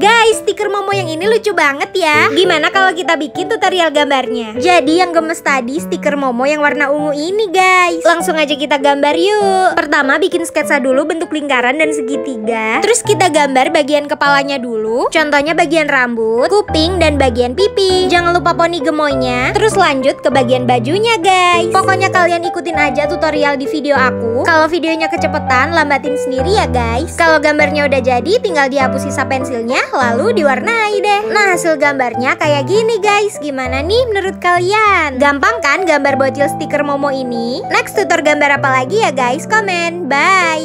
Guys, stiker Momo yang ini lucu banget ya. Gimana kalau kita bikin tutorial gambarnya? Jadi yang gemes tadi stiker Momo yang warna ungu ini guys. Langsung aja kita gambar yuk. Pertama bikin sketsa dulu bentuk lingkaran dan segitiga. Terus kita gambar bagian kepalanya dulu. Contohnya bagian rambut, kuping, dan bagian pipi. Jangan lupa poni gemoynya. Terus lanjut ke bagian bajunya guys. Pokoknya kalian ikutin aja tutorial di video aku. Kalau videonya kecepatan, lambatin sendiri ya guys. Kalau gambarnya udah jadi, tinggal dihapus sisa pensilnya, lalu diwarnai deh. Nah, hasil gambarnya kayak gini guys. Gimana nih menurut kalian? Gampang kan gambar bocil stiker Momo ini? Next tutor gambar apa lagi ya guys? Komen. Bye.